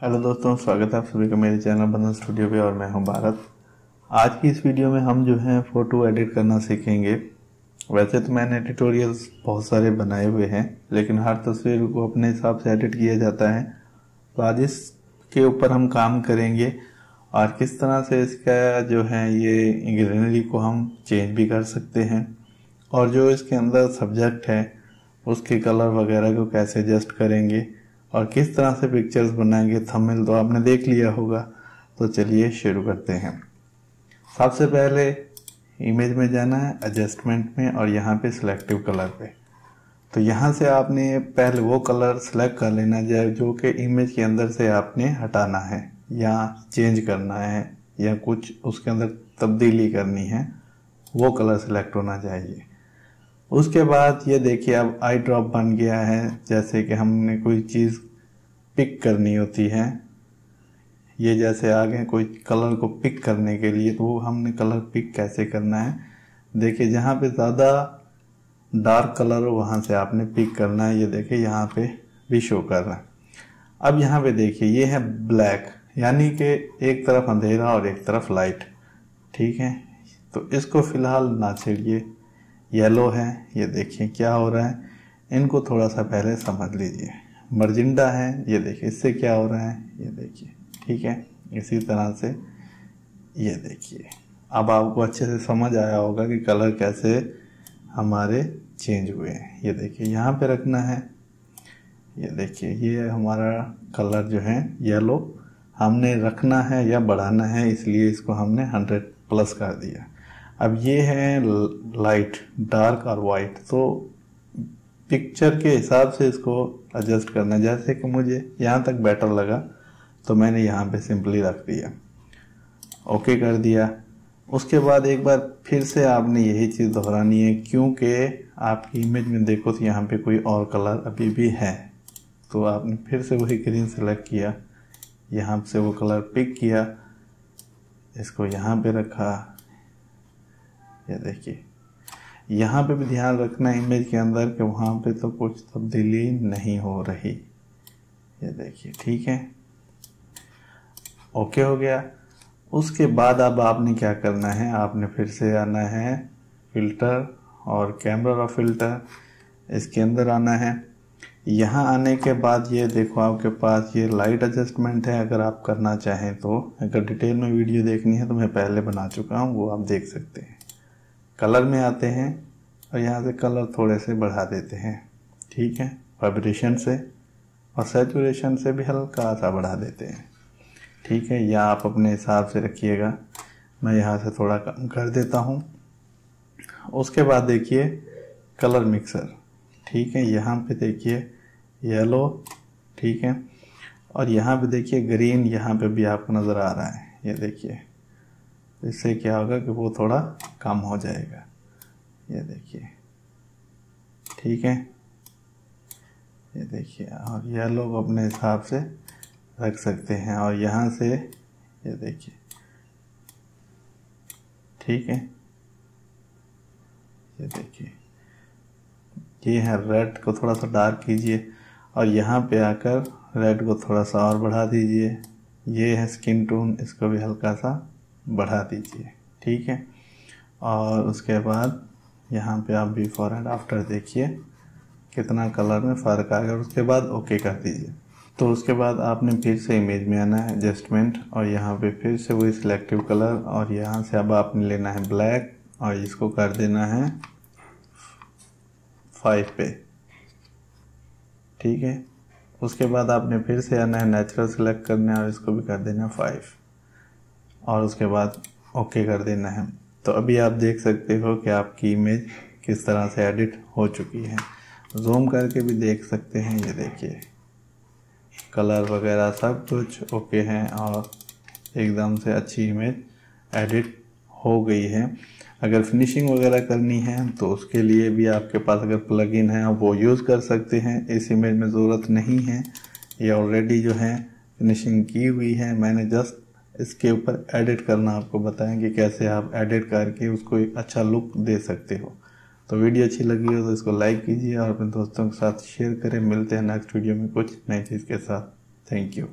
Hello दोस्तों, स्वागत है आप सभी का मेरे चैनल बंधन स्टूडियो पे और मैं हूँ भारत। आज की इस वीडियो में हम जो है, फ़ोटो एडिट करना सीखेंगे। वैसे तो मैंने ट्यूटोरियल्स बहुत सारे बनाए हुए हैं, लेकिन हर तस्वीर को अपने हिसाब से एडिट किया जाता है। तो आज इसके ऊपर हम काम करेंगे, और किस तरह से इसका जो है, ये ग्रीनरी को हम चेंज भी कर सकते हैं, और जो इसके अंदर सब्जेक्ट है, उसके कलर वगैरह को कैसे एडजस्ट करेंगे। और किस तरह से पिक्चर्स बनाएँगे थंबनेल तो आपने देख लिया होगा। तो चलिए शुरू करते हैं। सबसे पहले इमेज में जाना है एडजस्टमेंट में और यहाँ पे सिलेक्टिव कलर पे। तो यहाँ से आपने पहले वो कलर सेलेक्ट कर लेना जाए जो कि इमेज के अंदर से आपने हटाना है या चेंज करना है या कुछ उसके अंदर तब्दीली करनी है, वो कलर सेलेक्ट होना चाहिए। उसके बाद ये देखिए अब आई ड्रॉप बन गया है, जैसे कि हमने कोई चीज़ पिक करनी होती है। ये जैसे आ गए कोई कलर को पिक करने के लिए तो वो हमने कलर पिक कैसे करना है? देखिए, जहाँ पे ज़्यादा डार्क कलर हो, वहाँ से आपने पिक करना है। ये देखिए, यहाँ पे भी शो कर रहा है। अब यहाँ पे देखिए, ये है ब्लैक यानी कि एक तरफ़ अंधेरा और एक तरफ़ लाइट ठीक है? तो इसको फ़िलहाल ना छेड़िए। येलो है, ये देखिए क्या हो रहा है। इनको थोड़ा सा पहले समझ लीजिए। मर्जिंडा है, ये देखिए, इससे क्या हो रहा है, ये देखिए, ठीक है? इसी तरह से ये देखिए। अब आपको अच्छे से समझ आया होगा कि कलर कैसे हमारे चेंज हुए हैं। ये देखिए, यहाँ पे रखना है। ये देखिए, ये हमारा कलर जो है, येलो। हमने रखना है या बढ़ाना है, इसलिए इसको हमने हंड्रेड प्लस कर दिया। अब ये है लाइट डार्क और वाइट तो पिक्चर के हिसाब से इसको एडजस्ट करना जैसे कि मुझे यहाँ तक बेटर लगा तो मैंने यहाँ पे सिंपली रख दिया। ओके कर दिया। उसके बाद एक बार फिर से आपने यही चीज़ दोहरानी है, क्योंकि आपकी इमेज में देखो तो यहाँ पे कोई और कलर अभी भी है। तो आपने फिर से वही ग्रीन सेलेक्ट किया। यहाँ से वो कलर पिक किया। इसको यहाँ पे रखा। ये देखिए। यहाँ पे भी ध्यान रखना है इमेज के अंदर कि वहाँ पे तो कुछ तब्दीली नहीं हो रही। ये देखिए, ठीक है? ओके हो गया। उसके बाद अब आपने क्या करना है? आपने फिर से आना है फ़िल्टर और कैमरा और फ़िल्टर इसके अंदर आना है। यहाँ आने के बाद ये देखो आपके पास ये लाइट एडजस्टमेंट है, अगर आप करना चाहें तो। अगर डिटेल में वीडियो देखनी है तो मैं पहले बना चुका हूँ, वो आप देख सकते हैं। कलर में आते हैं और यहाँ से कलर थोड़े से बढ़ा देते हैं। ठीक है? वाइब्रेशन से और सेचुरेशन से भी हल्का सा बढ़ा देते हैं। ठीक है? या आप अपने हिसाब से रखिएगा। मैं यहाँ से थोड़ा कम कर देता हूँ। उसके बाद देखिए कलर मिक्सर ठीक है? यहाँ पे देखिए येलो ठीक है? और यहाँ पे देखिए ग्रीन यहाँ पे भी आपको नज़र आ रहा है। ये देखिए। इससे क्या होगा कि वो थोड़ा कम हो जाएगा। ये देखिए। ठीक है? ये देखिए, और यह लोग अपने हिसाब से रख सकते हैं, और यहाँ से ये देखिए। ठीक है? ये देखिए। ये है रेड को थोड़ा सा डार्क कीजिए, और यहाँ पे आकर रेड को थोड़ा सा और बढ़ा दीजिए। ये है स्किन टोन इसको भी हल्का सा बढ़ा दीजिए, ठीक है? और उसके बाद यहाँ पे आप बिफोर एंड आफ्टर देखिए, कितना कलर में फ़र्क आ गया और उसके बाद ओके कर दीजिए। तो उसके बाद आपने फिर से इमेज में आना है एडजस्टमेंट और यहाँ पे फिर से वही सिलेक्टिव कलर और यहाँ से अब आपने लेना है ब्लैक और इसको कर देना है फाइव पे। ठीक है? उसके बाद आपने फिर से आना है नेचुरल सेलेक्ट करना है और इसको भी कर देना है फाइव और उसके बाद ओके कर देना है। तो अभी आप देख सकते हो कि आपकी इमेज किस तरह से एडिट हो चुकी है। जूम करके भी देख सकते हैं। ये देखिए कलर वगैरह सब कुछ ओके हैं और एकदम से अच्छी इमेज एडिट हो गई है। अगर फिनिशिंग वगैरह करनी है तो उसके लिए भी आपके पास अगर प्लगइन है, आप वो यूज़ कर सकते हैं। इस इमेज में ज़रूरत नहीं है। ये ऑलरेडी जो है फिनिशिंग की हुई है। मैंने जस्ट इसके ऊपर एडिट करना आपको बताएँगे कैसे आप एडिट करके उसको एक अच्छा लुक दे सकते हो। तो वीडियो अच्छी लगी हो तो इसको लाइक कीजिए और अपने दोस्तों के साथ शेयर करें। मिलते हैं नेक्स्ट वीडियो में कुछ नई चीज़ के साथ। Thank you